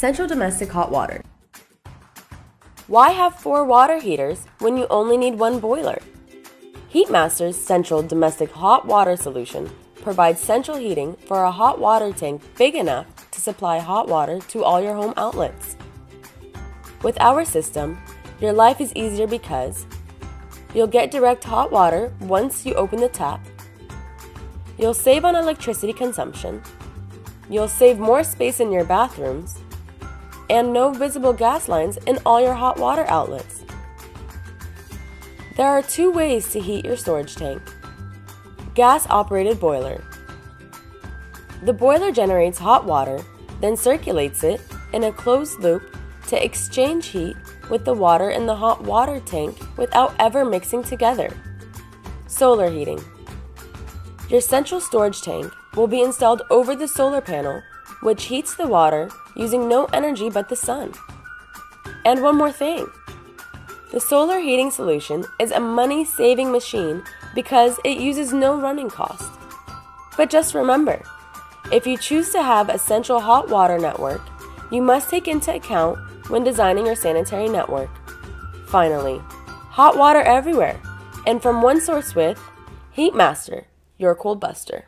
Central Domestic Hot Water. Why have four water heaters when you only need one boiler? Heatmaster's Central Domestic Hot Water Solution provides central heating for a hot water tank big enough to supply hot water to all your home outlets. With our system, your life is easier because you'll get direct hot water once you open the tap, you'll save on electricity consumption, you'll save more space in your bathrooms, and no visible gas lines in all your hot water outlets. There are two ways to heat your storage tank. Gas operated boiler. The boiler generates hot water, then circulates it in a closed loop to exchange heat with the water in the hot water tank without ever mixing together. Solar heating. Your central storage tank will be installed over the solar panel, which heats the water using no energy but the sun. And one more thing the solar heating solution is a money saving machine because it uses no running cost. But just remember if you choose to have a central hot water network, you must take into account when designing your sanitary network. Finally, hot water everywhere and from one source with Heatmaster, your cold buster.